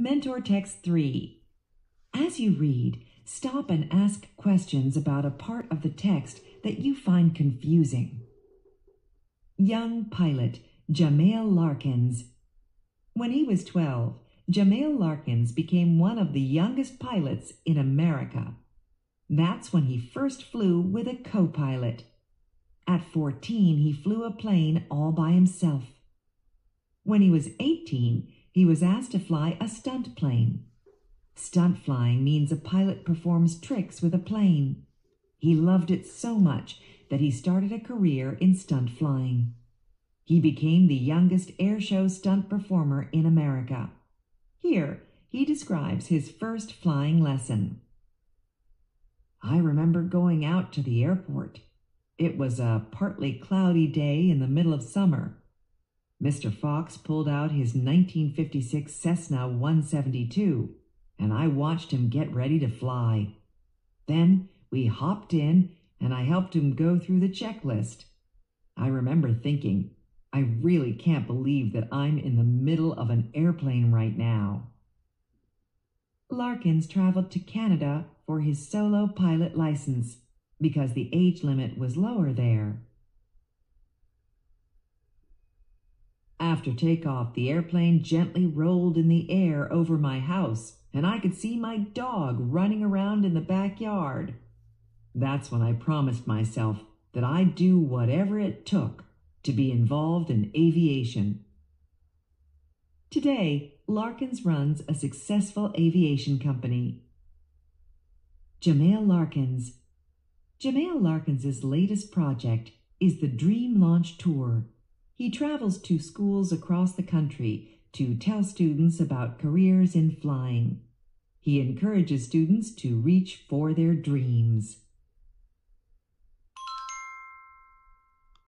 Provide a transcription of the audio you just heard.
Mentor Text 3. As you read, stop and ask questions about a part of the text that you find confusing. Young pilot Jamail Larkins. When he was 12, Jamail Larkins became one of the youngest pilots in America. That's when he first flew with a co pilot. At 14, he flew a plane all by himself. When he was 18, he was asked to fly a stunt plane. Stunt flying means a pilot performs tricks with a plane. He loved it so much that he started a career in stunt flying. He became the youngest airshow stunt performer in America. Here, he describes his first flying lesson. I remember going out to the airport. It was a partly cloudy day in the middle of summer. Mr. Fox pulled out his 1956 Cessna 172, and I watched him get ready to fly. Then we hopped in, and I helped him go through the checklist. I remember thinking, I really can't believe that I'm in the middle of an airplane right now. Larkins traveled to Canada for his solo pilot license because the age limit was lower there. After takeoff, the airplane gently rolled in the air over my house, and I could see my dog running around in the backyard. That's when I promised myself that I'd do whatever it took to be involved in aviation. Today, Larkins runs a successful aviation company. Jamail Larkins. Jamail Larkins' latest project is the Dream Launch Tour. He travels to schools across the country to tell students about careers in flying. He encourages students to reach for their dreams.